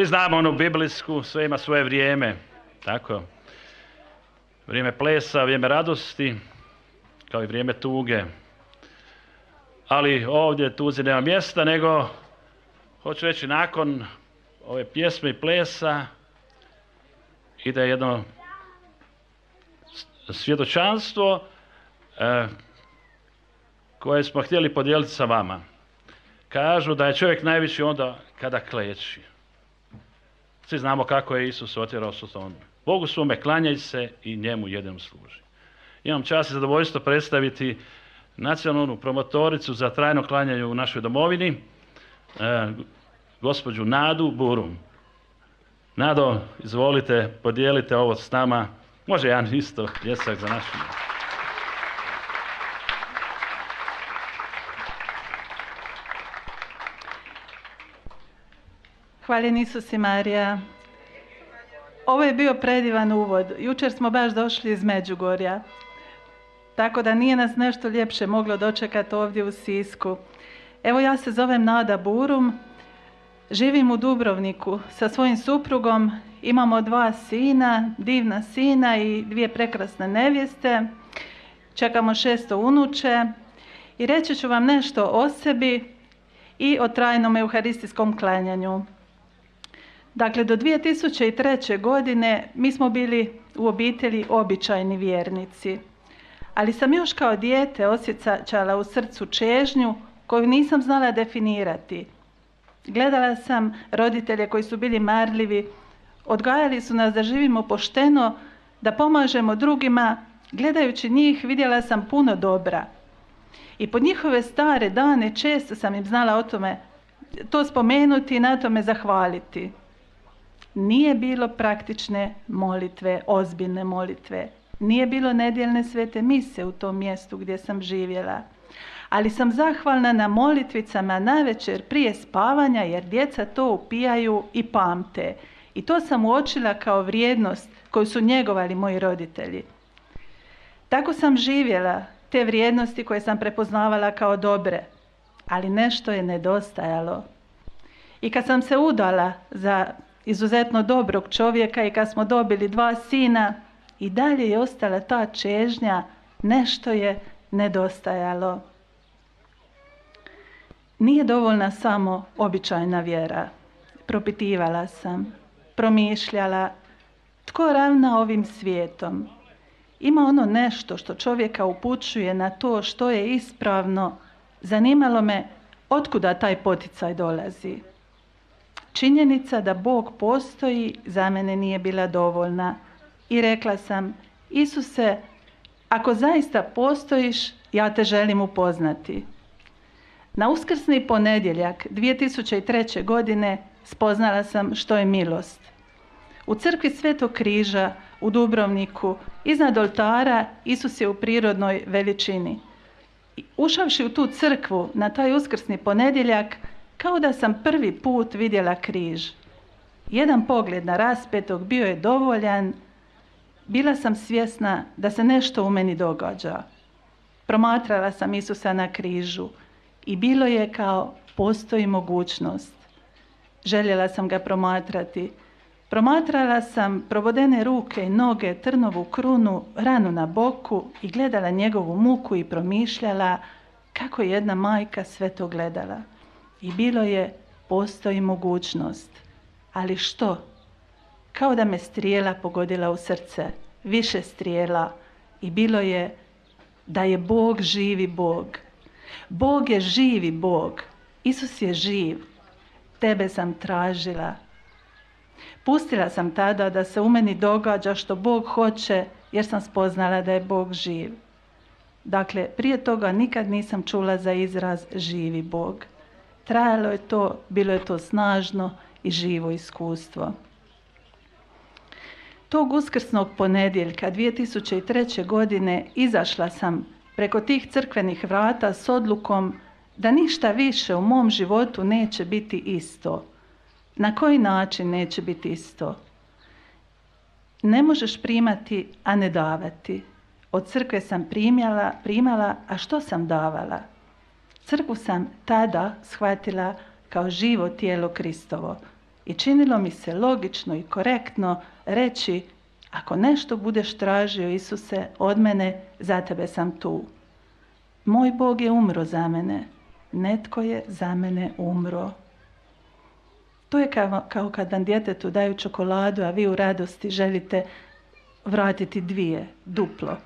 Svi znamo onu biblijsku, sve ima svoje vrijeme, tako. Vrijeme plesa, vrijeme radosti, kao i vrijeme tuge. Ali ovdje tuzi nema mjesta, nego, hoću reći, nakon ove pjesme i plesa ide jedno svjedočanstvo e, koje smo htjeli podijeliti sa vama. Kažu da je čovjek najviši onda kada kleči. Svi znamo kako je Isus otjerao suton. Bogu svome klanjaj se i njemu jedem služi. Imam čast i zadovoljstvo predstaviti nacionalnu promotoricu za trajno klanjanje u našoj domovini, e, gospođu Nadu Burum. Nado, izvolite, podijelite ovo s nama. Može jedan isto pljesak za našu. Hvaljen Isus i Marija. Ovo je bio predivan uvod. Jučer smo baš došli iz Međugorja. Tako da nije nas nešto ljepše moglo dočekati ovdje u Sisku. Evo ja se zovem Nada Burum. Živim u Dubrovniku sa svojim suprugom. Imamo dva sina, divna sina i dvije prekrasne nevjeste. Čekamo šesto unuče. I reći ću vam nešto o sebi i o trajnom euharistijskom klanjanju. Dakle, do 2003. godine mi smo bili u obitelji običajni vjernici. Ali sam još kao dijete osjećala u srcu čežnju koju nisam znala definirati. Gledala sam roditelje koji su bili marljivi, odgajali su nas da živimo pošteno, da pomažemo drugima. Gledajući njih vidjela sam puno dobra. I pod njihove stare dane često sam im znala o tome to spomenuti i na tome zahvaliti nije bilo praktične molitve, ozbiljne molitve. Nije bilo nedjeljne svete mise u tom mjestu gdje sam živjela. Ali sam zahvalna na molitvicama navečer prije spavanja jer djeca to upijaju i pamte. I to sam uočila kao vrijednost koju su njegovali moji roditelji. Tako sam živjela te vrijednosti koje sam prepoznavala kao dobre, ali nešto je nedostajalo. I kad sam se udala za izuzetno dobrog čovjeka i kad smo dobili dva sina i dalje je ostala ta čežnja, nešto je nedostajalo. Nije dovoljna samo običajna vjera. Propitivala sam, promišljala, tko ravna ovim svijetom? Ima ono nešto što čovjeka upućuje na to što je ispravno. Zanimalo me otkuda taj poticaj dolazi. Činjenica da Bog postoji za mene nije bila dovoljna i rekla sam, Isuse, ako zaista postojiš, ja te želim upoznati. Na uskrsni ponedjeljak 2003. godine spoznala sam što je milost. U crkvi Svetog križa u Dubrovniku iznad oltara Isus je u prirodnoj veličini. Ušavši u tu crkvu na taj uskrsni ponedjeljak kao da sam prvi put vidjela križ. Jedan pogled na raspetog bio je dovoljan. Bila sam svjesna da se nešto u meni događa. Promatrala sam Isusa na križu i bilo je kao postoji mogućnost. Željela sam ga promatrati. Promatrala sam probodene ruke i noge, trnovu krunu, ranu na boku i gledala njegovu muku i promišljala kako je jedna majka sve to gledala. I bilo je, postoji mogućnost. Ali što? Kao da me strijela pogodila u srce. Više strijela. I bilo je da je Bog živi Bog. Bog je živi Bog. Isus je živ. Tebe sam tražila. Pustila sam tada da se u meni događa što Bog hoće jer sam spoznala da je Bog živ. Dakle, prije toga nikad nisam čula za izraz živi Bog. Trajalo je to, bilo je to snažno i živo iskustvo. Tog uskrsnog ponedjeljka 2003. godine izašla sam preko tih crkvenih vrata s odlukom da ništa više u mom životu neće biti isto. Na koji način neće biti isto? Ne možeš primati, a ne davati. Od crkve sam primjala, primala, a što sam davala? Crkvu sam tada shvatila kao živo tijelo Kristovo. I činilo mi se logično i korektno reći, ako nešto budeš tražio Isuse od mene, za tebe sam tu. Moj Bog je umro za mene. Netko je za mene umro. To je kao, kao kad vam djetetu daju čokoladu, a vi u radosti želite vratiti dvije, duplo.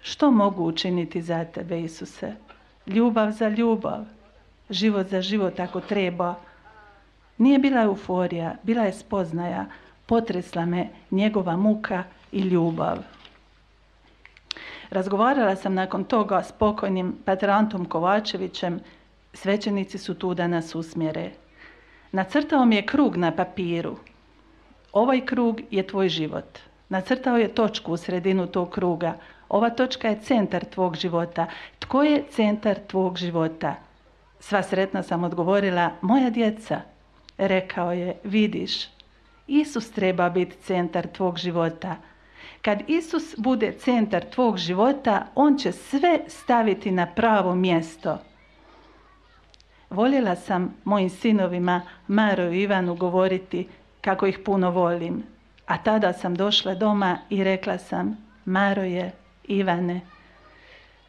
Što mogu učiniti za tebe, Isuse? Ljubav za ljubav, život za život ako treba. Nije bila euforija, bila je spoznaja, potresla me njegova muka i ljubav. Razgovarala sam nakon toga s pokojnim Patrantom Kovačevićem, svećenici su tu da nas usmjere. Nacrtao mi je krug na papiru. Ovaj krug je tvoj život. Nacrtao je točku u sredinu tog kruga. Ova točka je centar tvog života. Tko je centar tvog života? Sva sretna sam odgovorila, moja djeca. Rekao je, vidiš, Isus treba biti centar tvog života. Kad Isus bude centar tvog života, On će sve staviti na pravo mjesto. Voljela sam mojim sinovima, Maro i Ivanu, govoriti kako ih puno volim. A tada sam došla doma i rekla sam, Maro je, Ivane,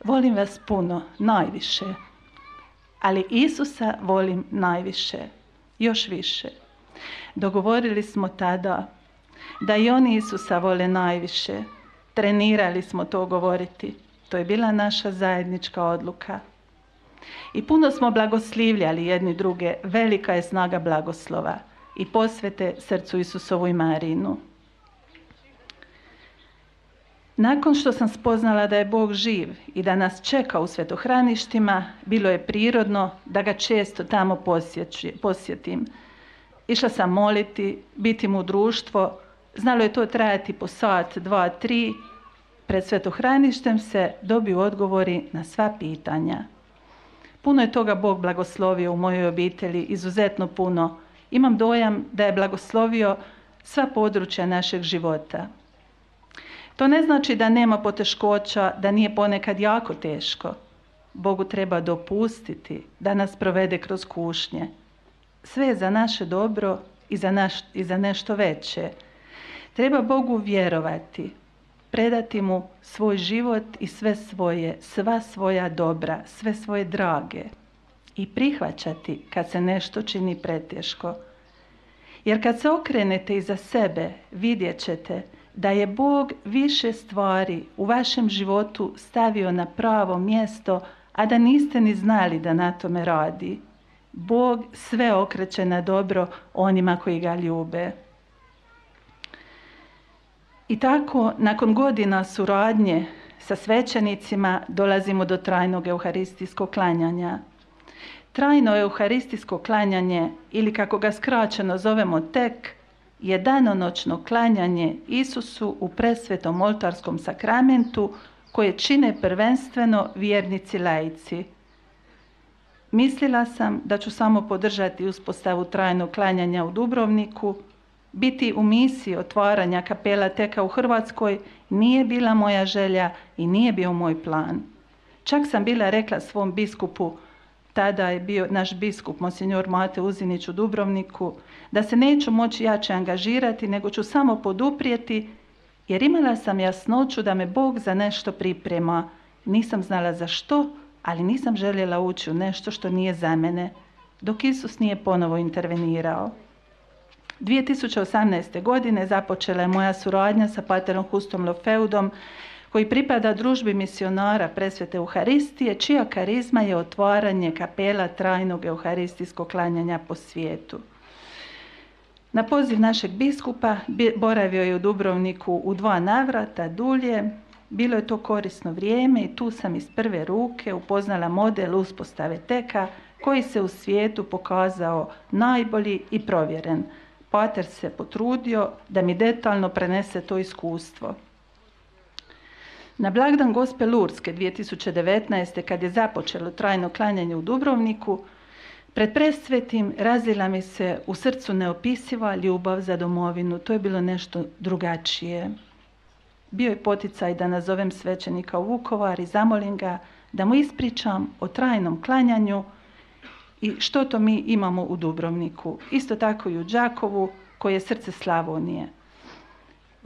volim vas puno, najviše. Ali Isusa volim najviše, još više. Dogovorili smo tada da i oni Isusa vole najviše. Trenirali smo to govoriti. To je bila naša zajednička odluka. I puno smo blagoslivljali jedni druge. Velika je snaga blagoslova i posvete srcu Isusovu i Marinu. Nakon što sam spoznala da je Bog živ i da nas čeka u svetohraništima, bilo je prirodno da ga često tamo posjetim. Išla sam moliti, biti mu društvo, znalo je to trajati po sat, dva, tri. Pred svetohraništem se dobiju odgovori na sva pitanja. Puno je toga Bog blagoslovio u mojoj obitelji, izuzetno puno. Imam dojam da je blagoslovio sva područja našeg života. To ne znači da nema poteškoća, da nije ponekad jako teško. Bogu treba dopustiti da nas provede kroz kušnje. Sve je za naše dobro i za, naš, i za nešto veće. Treba Bogu vjerovati, predati mu svoj život i sve svoje, sva svoja dobra, sve svoje drage i prihvaćati kad se nešto čini preteško. Jer kad se okrenete iza sebe, vidjet ćete da je Bog više stvari u vašem životu stavio na pravo mjesto, a da niste ni znali da na tome radi. Bog sve okreće na dobro onima koji ga ljube. I tako, nakon godina suradnje sa svećenicima, dolazimo do trajnog euharistijskog klanjanja. Trajno euharistijsko klanjanje, ili kako ga skraćeno zovemo tek, je danonoćno klanjanje Isusu u presvetom oltarskom sakramentu koje čine prvenstveno vjernici laici. Mislila sam da ću samo podržati uspostavu trajnog klanjanja u Dubrovniku, biti u misiji otvaranja kapela teka u Hrvatskoj nije bila moja želja i nije bio moj plan. Čak sam bila rekla svom biskupu, tada je bio naš biskup, monsignor Mate Uzinić u Dubrovniku, da se neću moći jače angažirati, nego ću samo poduprijeti, jer imala sam jasnoću da me Bog za nešto priprema. Nisam znala za što, ali nisam željela ući u nešto što nije za mene, dok Isus nije ponovo intervenirao. 2018. godine započela je moja suradnja sa paterom Hustom Lofeudom, koji pripada družbi misionara presvete Euharistije, čija karizma je otvaranje kapela trajnog euharistijskog klanjanja po svijetu. Na poziv našeg biskupa boravio je u Dubrovniku u dva navrata dulje. Bilo je to korisno vrijeme i tu sam iz prve ruke upoznala model uspostave teka koji se u svijetu pokazao najbolji i provjeren. Pater se potrudio da mi detaljno prenese to iskustvo. Na blagdan Gospe Lurske 2019. kad je započelo trajno klanjanje u Dubrovniku, pred presvetim razila mi se u srcu neopisiva ljubav za domovinu. To je bilo nešto drugačije. Bio je poticaj da nazovem svećenika u Vukovar i zamolim ga da mu ispričam o trajnom klanjanju i što to mi imamo u Dubrovniku. Isto tako i u Đakovu koje je srce Slavonije.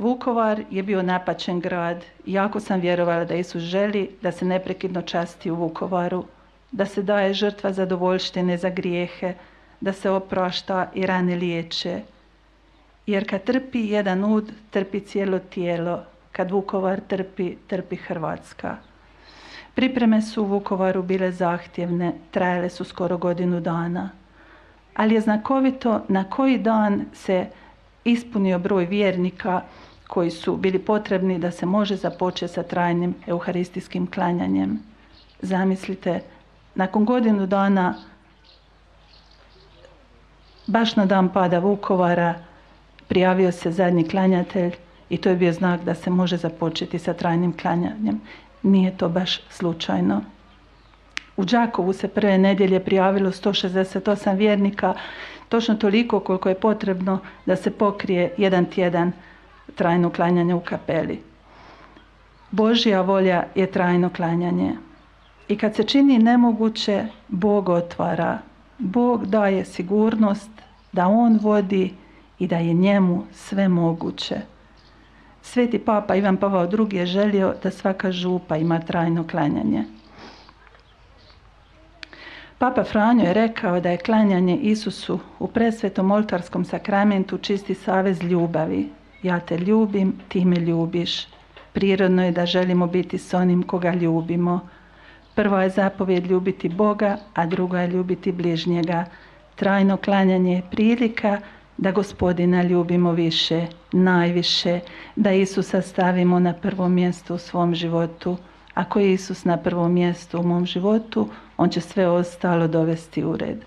Vukovar je bio napačen grad jako sam vjerovala da Isus želi da se neprekidno časti u Vukovaru, da se daje žrtva zadovoljštine za grijehe, da se oprašta i rane liječe. Jer kad trpi jedan ud, trpi cijelo tijelo. Kad Vukovar trpi, trpi Hrvatska. Pripreme su u Vukovaru bile zahtjevne, trajale su skoro godinu dana. Ali je znakovito na koji dan se ispunio broj vjernika koji su bili potrebni da se može započeti sa trajnim euharistijskim klanjanjem. Zamislite, nakon godinu dana, baš na dan pada Vukovara, prijavio se zadnji klanjatelj i to je bio znak da se može započeti sa trajnim klanjanjem. Nije to baš slučajno. U Đakovu se prve nedjelje prijavilo 168 vjernika, točno toliko koliko je potrebno da se pokrije jedan tjedan trajno klanjanje u kapeli. Božja volja je trajno klanjanje. I kad se čini nemoguće, Bog otvara. Bog daje sigurnost da On vodi i da je njemu sve moguće. Sveti papa Ivan Pavao II je želio da svaka župa ima trajno klanjanje. Papa Franjo je rekao da je klanjanje Isusu u presvetom oltarskom sakramentu čisti savez ljubavi. Ja te ljubim, ti me ljubiš. Prirodno je da želimo biti s onim koga ljubimo. Prva je zapovjed ljubiti Boga, a druga je ljubiti bližnjega. Trajno klanjanje je prilika da gospodina ljubimo više, najviše, da Isusa stavimo na prvo mjesto u svom životu. Ako je Isus na prvom mjestu u mom životu, on će sve ostalo dovesti u red.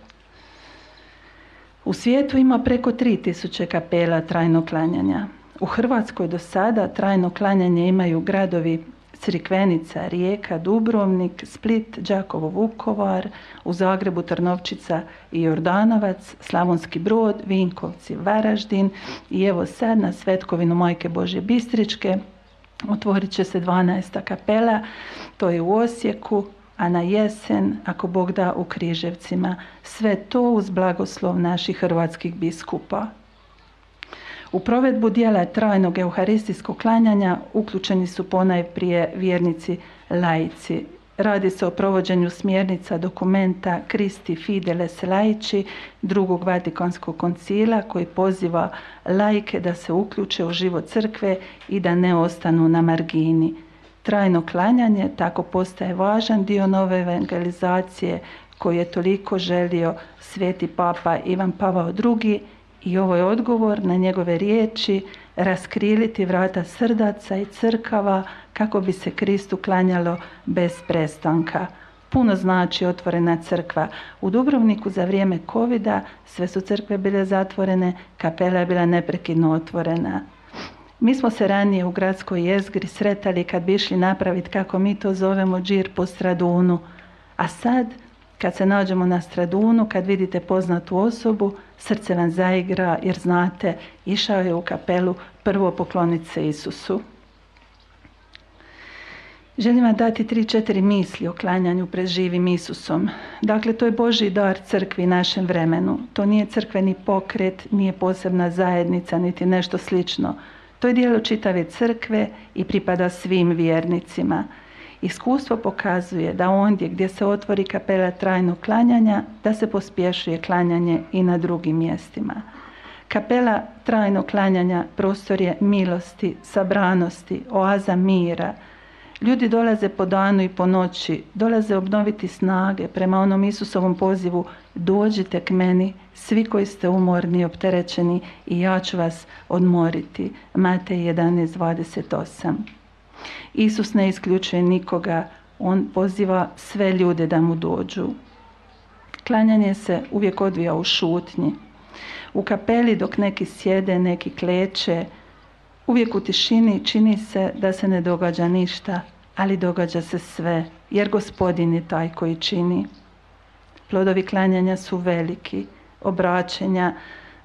U svijetu ima preko 3000 kapela trajno klanjanja. U Hrvatskoj do sada trajno klanjanje imaju gradovi Crikvenica, Rijeka, Dubrovnik, Split, Đakovo, Vukovar, u Zagrebu Trnovčica i Jordanovac, Slavonski Brod, Vinkovci, Varaždin i evo sad na Svetkovinu Majke Božje Bistričke otvorit će se 12. kapela, to je u Osijeku, a na jesen, ako Bog da, u Križevcima. Sve to uz blagoslov naših hrvatskih biskupa. U provedbu dijela trajnog euharistijskog klanjanja uključeni su ponajprije vjernici laici. Radi se o provođenju smjernica dokumenta Kristi Fideles Laici drugog Vatikanskog koncila koji poziva laike da se uključe u život crkve i da ne ostanu na margini. Trajno klanjanje tako postaje važan dio nove evangelizacije koji je toliko želio sveti papa Ivan Pavao II i ovo je odgovor na njegove riječi raskriliti vrata srdaca i crkava kako bi se Kristu klanjalo bez prestanka. Puno znači otvorena crkva. U Dubrovniku za vrijeme covida sve su crkve bile zatvorene, kapela je bila neprekidno otvorena. Mi smo se ranije u gradskoj jezgri sretali kad bi išli napraviti kako mi to zovemo džir po stradunu. A sad kad se nađemo na stradunu, kad vidite poznatu osobu, srce vam zaigra jer znate, išao je u kapelu prvo pokloniti se Isusu. Želim vam dati tri, četiri misli o klanjanju pred živim Isusom. Dakle, to je Boži dar crkvi našem vremenu. To nije crkveni pokret, nije posebna zajednica, niti nešto slično. To je dijelo čitave crkve i pripada svim vjernicima. Iskustvo pokazuje da ondje gdje se otvori kapela trajnog klanjanja, da se pospješuje klanjanje i na drugim mjestima. Kapela trajnog klanjanja prostor je milosti, sabranosti, oaza mira. Ljudi dolaze po danu i po noći, dolaze obnoviti snage prema onom Isusovom pozivu dođite k meni, svi koji ste umorni i opterećeni i ja ću vas odmoriti. Matej 11.28 Isus ne isključuje nikoga, on poziva sve ljude da mu dođu. Klanjanje se uvijek odvija u šutnji. U kapeli dok neki sjede, neki kleče, uvijek u tišini čini se da se ne događa ništa, ali događa se sve, jer gospodin je taj koji čini. Plodovi klanjanja su veliki, obraćenja,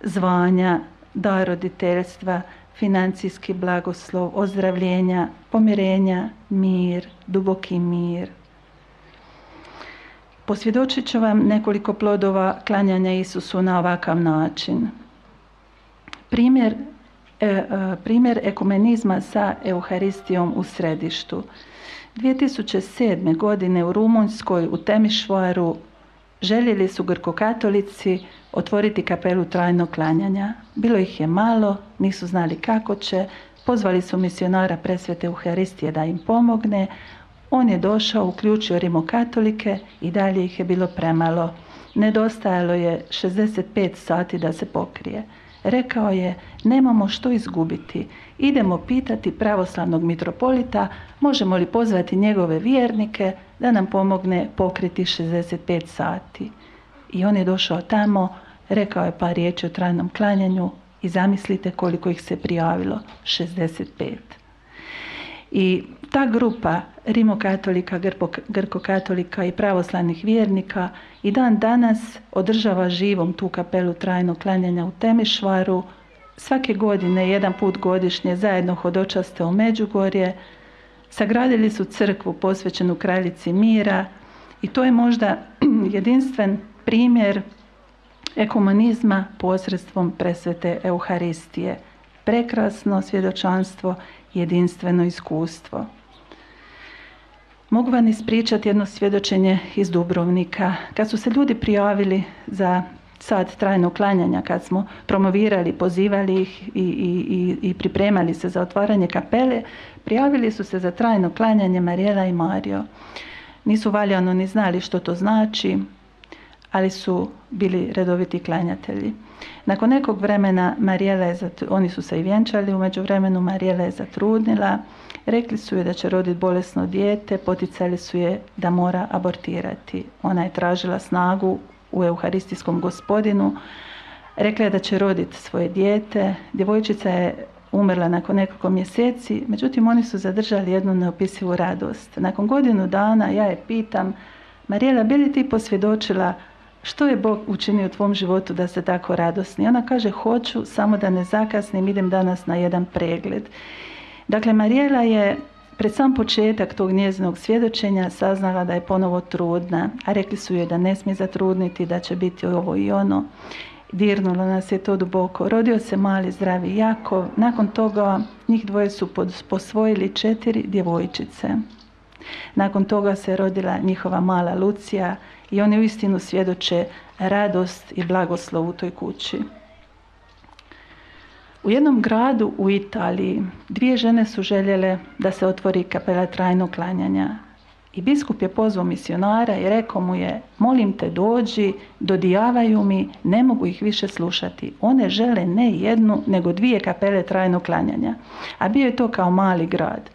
zvanja, dar roditeljstva, financijski blagoslov, ozdravljenja, pomirenja, mir, duboki mir. Posvjedočit ću vam nekoliko plodova klanjanja Isusu na ovakav način. Primjer, e, e, primjer ekumenizma sa Euharistijom u središtu. 2007. godine u Rumunjskoj u Temišvaru željeli su grkokatolici otvoriti kapelu trajnog klanjanja. Bilo ih je malo, nisu znali kako će, pozvali su misionara presvete Euharistije da im pomogne, on je došao, uključio rimokatolike i dalje ih je bilo premalo. Nedostajalo je 65 sati da se pokrije. Rekao je, nemamo što izgubiti. Idemo pitati pravoslavnog mitropolita, možemo li pozvati njegove vjernike da nam pomogne pokriti 65 sati. I on je došao tamo, rekao je par riječi o trajnom klanjanju i zamislite koliko ih se prijavilo, 65. I ta grupa rimokatolika, grkokatolika i pravoslavnih vjernika i dan danas održava živom tu kapelu trajnog klanjanja u Temišvaru. Svake godine, jedan put godišnje, zajedno hodočaste u Međugorje, sagradili su crkvu posvećenu kraljici mira i to je možda jedinstven primjer ekumenizma posredstvom presvete Euharistije. Prekrasno svjedočanstvo, jedinstveno iskustvo. Mogu vam ispričati jedno svjedočenje iz Dubrovnika. Kad su se ljudi prijavili za sad trajno klanjanja, kad smo promovirali, pozivali ih i, i, i pripremali se za otvaranje kapele, prijavili su se za trajno klanjanje Marijela i Mario. Nisu valjano ni znali što to znači, ali su bili redoviti klanjatelji. Nakon nekog vremena Marijela je, oni su se i vjenčali, u međuvremenu Marijela je zatrudnila, rekli su joj da će roditi bolesno dijete, poticali su je da mora abortirati. Ona je tražila snagu u euharistijskom gospodinu, rekla je da će roditi svoje dijete, djevojčica je umrla nakon nekoliko mjeseci, međutim oni su zadržali jednu neopisivu radost. Nakon godinu dana ja je pitam, Marijela, bi li ti posvjedočila što je Bog učinio u tvom životu da ste tako radosni? Ona kaže, hoću, samo da ne zakasnim, idem danas na jedan pregled. Dakle, Marijela je pred sam početak tog njezinog svjedočenja saznala da je ponovo trudna, a rekli su joj da ne smije zatrudniti, da će biti ovo i ono. Dirnulo nas je to duboko. Rodio se mali zdravi Jakov. Nakon toga njih dvoje su posvojili četiri djevojčice. Nakon toga se rodila njihova mala Lucija i oni uistinu svjedoče radost i blagoslov u toj kući. U jednom gradu u Italiji dvije žene su željele da se otvori kapela trajnog klanjanja. I biskup je pozvao misionara i rekao mu je, molim te dođi, dodijavaju mi, ne mogu ih više slušati. One žele ne jednu, nego dvije kapele trajnog klanjanja. A bio je to kao mali grad.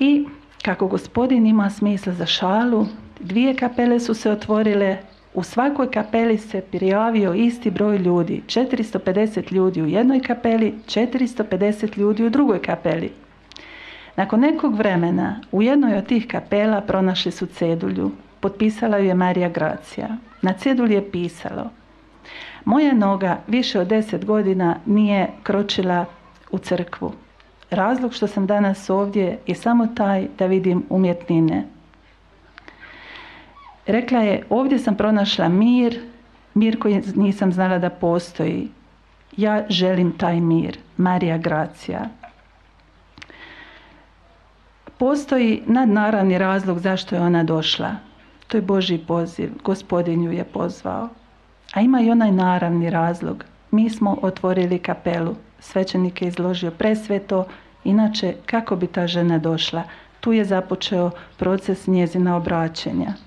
I kako gospodin ima smisla za šalu, dvije kapele su se otvorile, u svakoj kapeli se prijavio isti broj ljudi, 450 ljudi u jednoj kapeli, 450 ljudi u drugoj kapeli. Nakon nekog vremena u jednoj od tih kapela pronašli su cedulju. Potpisala ju je Marija Gracija. Na cedulji je pisalo Moja noga više od deset godina nije kročila u crkvu. Razlog što sam danas ovdje je samo taj da vidim umjetnine. Rekla je, ovdje sam pronašla mir, mir koji nisam znala da postoji. Ja želim taj mir. Marija Gracija. Postoji nadnaravni razlog zašto je ona došla. To je Boži poziv. Gospodin ju je pozvao. A ima i onaj naravni razlog. Mi smo otvorili kapelu. Svećenik je izložio presveto. Inače, kako bi ta žena došla? Tu je započeo proces njezina obraćenja.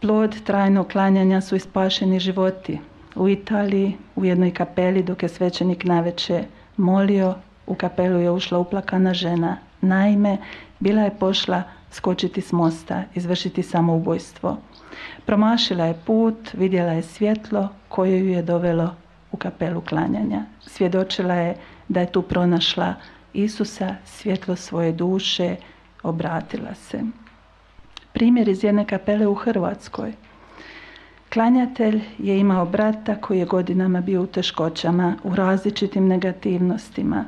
Plod trajnog klanjanja su ispašeni životi. U Italiji, u jednoj kapeli, dok je svećenik naveče molio, u kapelu je ušla uplakana žena. Naime, bila je pošla skočiti s mosta, izvršiti samoubojstvo. Promašila je put, vidjela je svjetlo koje ju je dovelo u kapelu klanjanja. Svjedočila je da je tu pronašla Isusa, svjetlo svoje duše, obratila se. Primjer iz jedne kapele u Hrvatskoj. Klanjatelj je imao brata koji je godinama bio u teškoćama, u različitim negativnostima.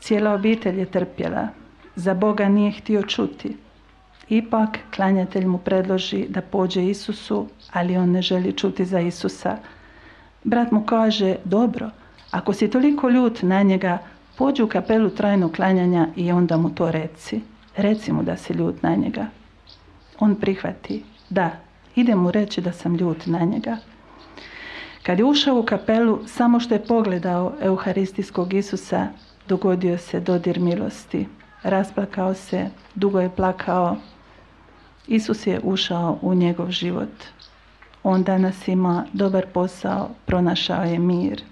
Cijela obitelj je trpjela. Za Boga nije htio čuti. Ipak, klanjatelj mu predloži da pođe Isusu, ali on ne želi čuti za Isusa. Brat mu kaže, dobro, ako si toliko ljut na njega, pođi u kapelu trajnog klanjanja i onda mu to reci. Reci mu da si ljut na njega. On prihvati, da, ide mu reći da sam ljut na njega. Kad je ušao u kapelu, samo što je pogledao Euharistijskog Isusa, dogodio se dodir milosti. Rasplakao se, dugo je plakao. Isus je ušao u njegov život. On danas ima dobar posao, pronašao je mir.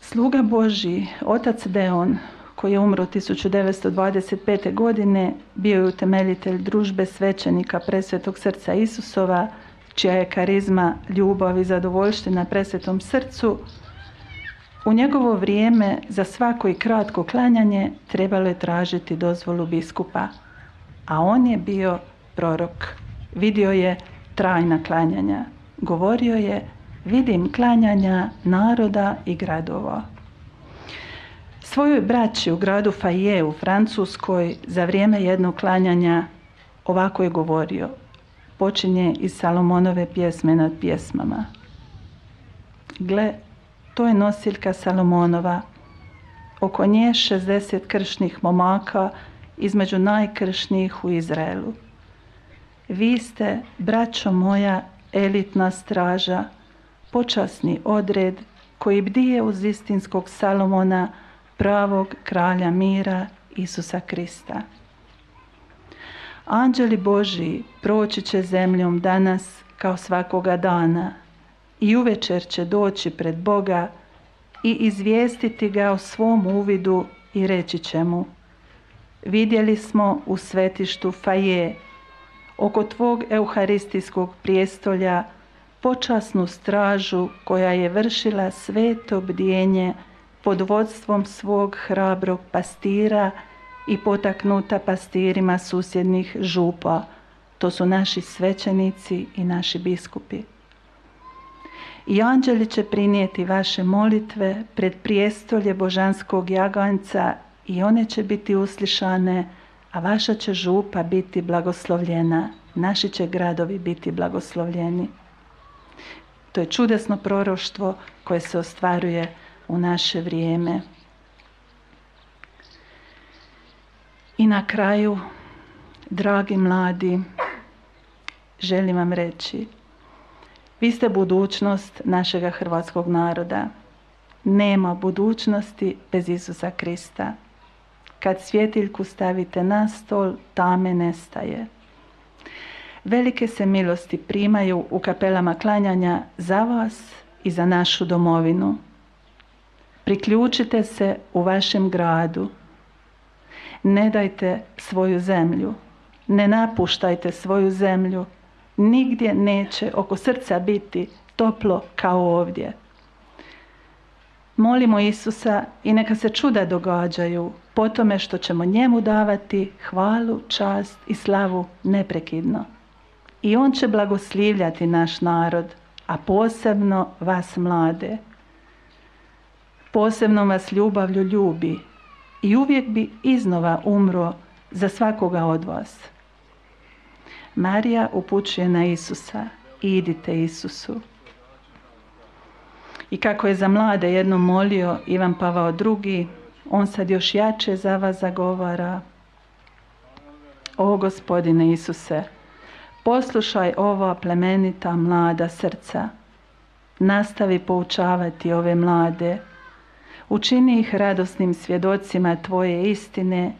Sluga Boži, otac Deon, koji je umro 1925. godine, bio je utemeljitelj družbe svećenika presvetog srca Isusova, čija je karizma, ljubav i zadovoljština presvetom srcu, u njegovo vrijeme za svako i kratko klanjanje trebalo je tražiti dozvolu biskupa, a on je bio prorok. Vidio je trajna klanjanja. Govorio je, vidim klanjanja naroda i gradova. Svojoj braći u gradu Faje u Francuskoj za vrijeme jednog klanjanja ovako je govorio. Počinje iz Salomonove pjesme nad pjesmama. Gle, to je nosiljka Salomonova. Oko nje 60 kršnih momaka između najkršnijih u Izraelu. Vi ste, braćo moja, elitna straža, počasni odred koji bdije uz istinskog Salomona, pravog kralja mira Isusa Krista. Anđeli Božiji proći će zemljom danas kao svakoga dana i uvečer će doći pred Boga i izvijestiti ga o svom uvidu i reći će mu Vidjeli smo u svetištu Faje oko tvog euharistijskog prijestolja počasnu stražu koja je vršila sveto bdjenje pod vodstvom svog hrabrog pastira i potaknuta pastirima susjednih župa. To su naši svećenici i naši biskupi. I anđeli će prinijeti vaše molitve pred prijestolje božanskog jaganjca i one će biti uslišane, a vaša će župa biti blagoslovljena, naši će gradovi biti blagoslovljeni. To je čudesno proroštvo koje se ostvaruje u naše vrijeme. I na kraju, dragi mladi, želim vam reći, vi ste budućnost našega hrvatskog naroda. Nema budućnosti bez Isusa Krista. Kad svjetiljku stavite na stol, tame nestaje. Velike se milosti primaju u kapelama klanjanja za vas i za našu domovinu. Priključite se u vašem gradu. Ne dajte svoju zemlju. Ne napuštajte svoju zemlju. Nigdje neće oko srca biti toplo kao ovdje. Molimo Isusa i neka se čuda događaju po tome što ćemo njemu davati hvalu, čast i slavu neprekidno. I on će blagoslivljati naš narod, a posebno vas mlade posebno vas ljubavlju ljubi i uvijek bi iznova umro za svakoga od vas. Marija upućuje na Isusa, idite Isusu. I kako je za mlade jednom molio Ivan Pavao II, on sad još jače za vas zagovara. O gospodine Isuse, poslušaj ova plemenita mlada srca. Nastavi poučavati ove mlade učini ih radosnim svjedocima Tvoje istine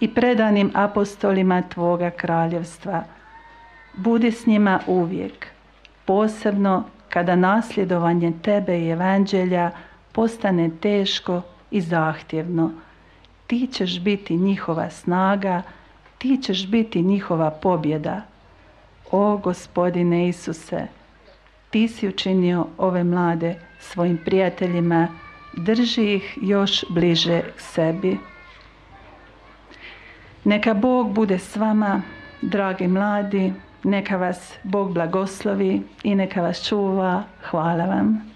i predanim apostolima Tvoga kraljevstva. Budi s njima uvijek, posebno kada nasljedovanje Tebe i Evanđelja postane teško i zahtjevno. Ti ćeš biti njihova snaga, ti ćeš biti njihova pobjeda. O gospodine Isuse, ti si učinio ove mlade svojim prijateljima drži ih još bliže k sebi. Neka Bog bude s vama, dragi mladi, neka vas Bog blagoslovi i neka vas čuva. Hvala vam.